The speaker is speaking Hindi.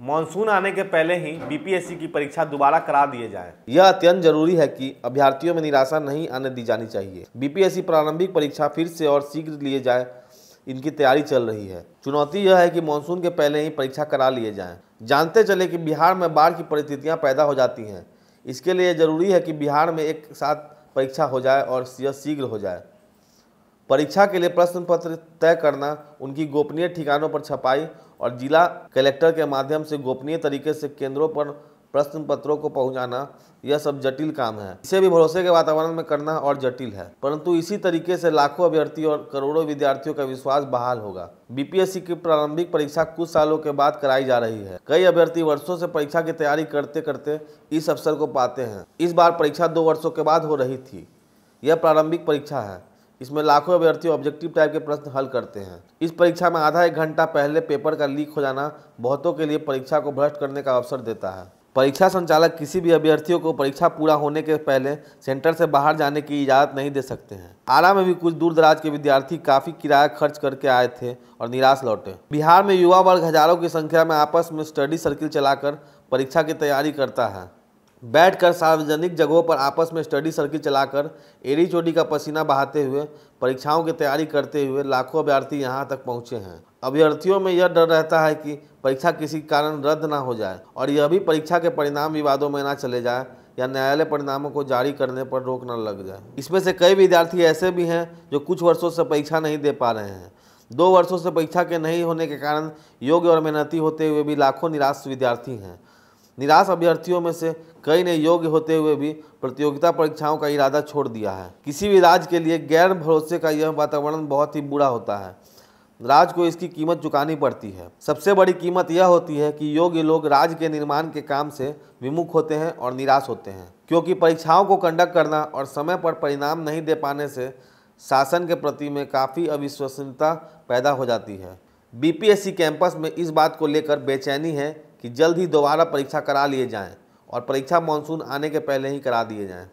मानसून आने के पहले ही बीपीएससी की परीक्षा दोबारा करा दिए जाए। यह अत्यंत ज़रूरी है कि अभ्यर्थियों में निराशा नहीं आने दी जानी चाहिए। बीपीएससी प्रारंभिक परीक्षा फिर से और शीघ्र लिए जाए, इनकी तैयारी चल रही है। चुनौती यह है कि मानसून के पहले ही परीक्षा करा लिए जाए। जानते चले कि बिहार में बाढ़ की परिस्थितियाँ पैदा हो जाती हैं। इसके लिए ज़रूरी है कि बिहार में एक साथ परीक्षा हो जाए और यह शीघ्र हो जाए। परीक्षा के लिए प्रश्न पत्र तय करना, उनकी गोपनीय ठिकानों पर छपाई और जिला कलेक्टर के माध्यम से गोपनीय तरीके से केंद्रों पर प्रश्न पत्रों को पहुंचाना, यह सब जटिल काम है। इसे भी भरोसे के वातावरण में करना और जटिल है। परंतु इसी तरीके से लाखों अभ्यर्थी और करोड़ों विद्यार्थियों का विश्वास बहाल होगा। बीपीएससी की प्रारंभिक परीक्षा कुछ सालों के बाद कराई जा रही है। कई अभ्यर्थी वर्षों से परीक्षा की तैयारी करते करते इस अवसर को पाते हैं। इस बार परीक्षा दो वर्षों के बाद हो रही थी। यह प्रारंभिक परीक्षा है। इसमें लाखों अभ्यर्थी ऑब्जेक्टिव टाइप के प्रश्न हल करते हैं। इस परीक्षा में आधा एक घंटा पहले पेपर का लीक हो जाना बहुतों के लिए परीक्षा को भ्रष्ट करने का अवसर देता है। परीक्षा संचालक किसी भी अभ्यर्थियों को परीक्षा पूरा होने के पहले सेंटर से बाहर जाने की इजाज़त नहीं दे सकते हैं। आरा में भी कुछ दूर दराज के विद्यार्थी काफ़ी किराया खर्च करके आए थे और निराश लौटे। बिहार में युवा वर्ग हज़ारों की संख्या में आपस में स्टडी सर्किल चलाकर परीक्षा की तैयारी करता है। बैठकर सार्वजनिक जगहों पर आपस में स्टडी सर्किल चलाकर एड़ी चोटी का पसीना बहाते हुए, परीक्षाओं की तैयारी करते हुए लाखों अभ्यर्थी यहाँ तक पहुँचे हैं। अभ्यर्थियों में यह डर रहता है कि परीक्षा किसी कारण रद्द ना हो जाए और यह भी परीक्षा के परिणाम विवादों में ना चले जाए या न्यायालय परिणामों को जारी करने पर रोक न लग जाए। इसमें से कई विद्यार्थी ऐसे भी हैं जो कुछ वर्षों से परीक्षा नहीं दे पा रहे हैं। दो वर्षों से परीक्षा के नहीं होने के कारण, योग्य और मेहनती होते हुए भी लाखों निराश विद्यार्थी हैं। निराश अभ्यर्थियों में से कई ने योग्य होते हुए भी प्रतियोगिता परीक्षाओं का इरादा छोड़ दिया है। किसी भी राज्य के लिए गैर भरोसे का यह वातावरण बहुत ही बुरा होता है। राज्य को इसकी कीमत चुकानी पड़ती है। सबसे बड़ी कीमत यह होती है कि योग्य लोग राज्य के निर्माण के काम से विमुख होते हैं और निराश होते हैं, क्योंकि परीक्षाओं को कंडक्ट करना और समय पर परिणाम नहीं दे पाने से शासन के प्रति में काफ़ी अविश्वसनीयता पैदा हो जाती है। बीपीएससी कैंपस में इस बात को लेकर बेचैनी है कि जल्द ही दोबारा परीक्षा करा लिए जाएँ और परीक्षा मानसून आने के पहले ही करा दिए जाएँ।